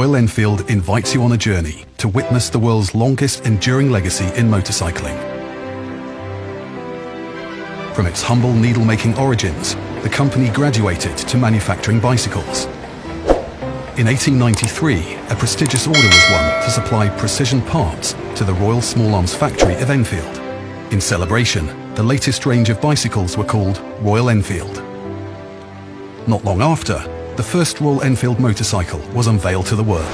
Royal Enfield invites you on a journey to witness the world's longest enduring legacy in motorcycling. From its humble needle-making origins, the company graduated to manufacturing bicycles. In 1893, a prestigious order was won to supply precision parts to the Royal Small Arms factory of Enfield. In celebration, the latest range of bicycles were called Royal Enfield. Not long after, the first Royal Enfield motorcycle was unveiled to the world.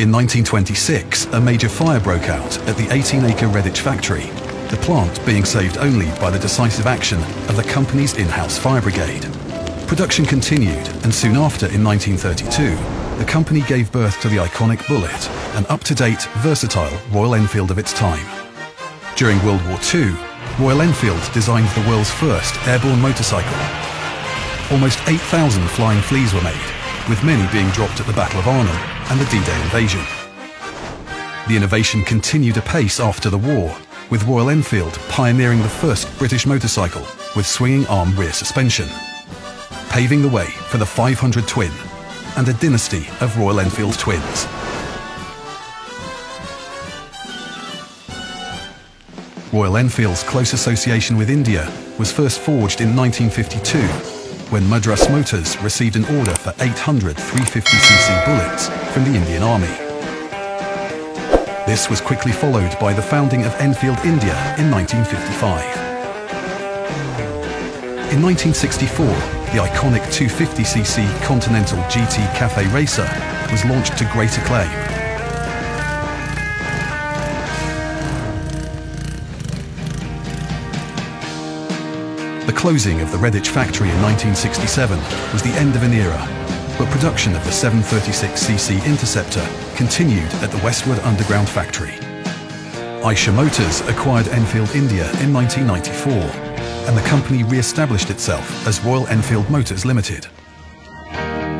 In 1926, a major fire broke out at the 18-acre Redditch factory, the plant being saved only by the decisive action of the company's in-house fire brigade. Production continued, and soon after, in 1932, the company gave birth to the iconic Bullet, an up-to-date, versatile Royal Enfield of its time. During World War II, Royal Enfield designed the world's first airborne motorcycle. Almost 8,000 flying fleas were made, with many being dropped at the Battle of Arnhem and the D-Day invasion. The innovation continued apace after the war, with Royal Enfield pioneering the first British motorcycle with swinging arm rear suspension paving the way for the 500 Twin and a dynasty of Royal Enfield twins. Royal Enfield's close association with India was first forged in 1952 when Madras Motors received an order for 800 350cc bullets from the Indian Army. This was quickly followed by the founding of Enfield India in 1955. In 1964, the iconic 250cc Continental GT Cafe Racer was launched to great acclaim. Closing of the Redditch factory in 1967 was the end of an era, but production of the 736cc Interceptor continued at the Westwood Underground factory. Eicher Motors acquired Enfield India in 1994 and the company re-established itself as Royal Enfield Motors Limited.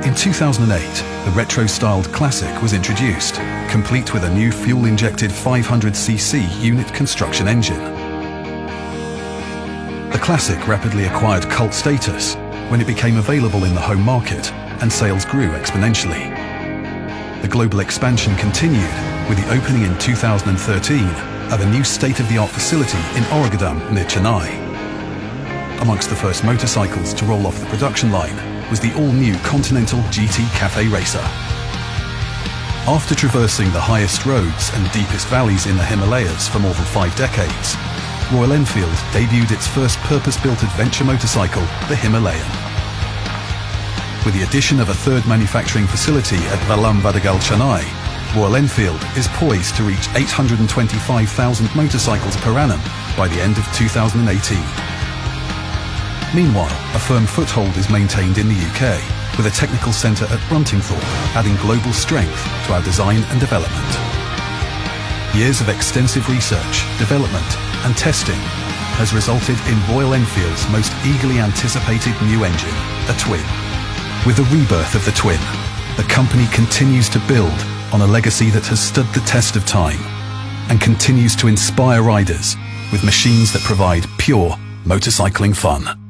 In 2008, the retro-styled Classic was introduced, complete with a new fuel-injected 500cc unit construction engine. The Classic rapidly acquired cult status when it became available in the home market and sales grew exponentially. The global expansion continued with the opening in 2013 of a new state-of-the-art facility in Oragadam near Chennai. Amongst the first motorcycles to roll off the production line was the all-new Continental GT Cafe Racer. After traversing the highest roads and deepest valleys in the Himalayas for more than five decades, Royal Enfield debuted its first purpose-built adventure motorcycle, the Himalayan. With the addition of a third manufacturing facility at Vallam Vadagal, Chennai, Royal Enfield is poised to reach 825,000 motorcycles per annum by the end of 2018. Meanwhile, a firm foothold is maintained in the UK, with a technical centre at Bruntingthorpe adding global strength to our design and development. Years of extensive research, development and testing has resulted in Royal Enfield's most eagerly anticipated new engine, a Twin. With the rebirth of the Twin, the company continues to build on a legacy that has stood the test of time and continues to inspire riders with machines that provide pure motorcycling fun.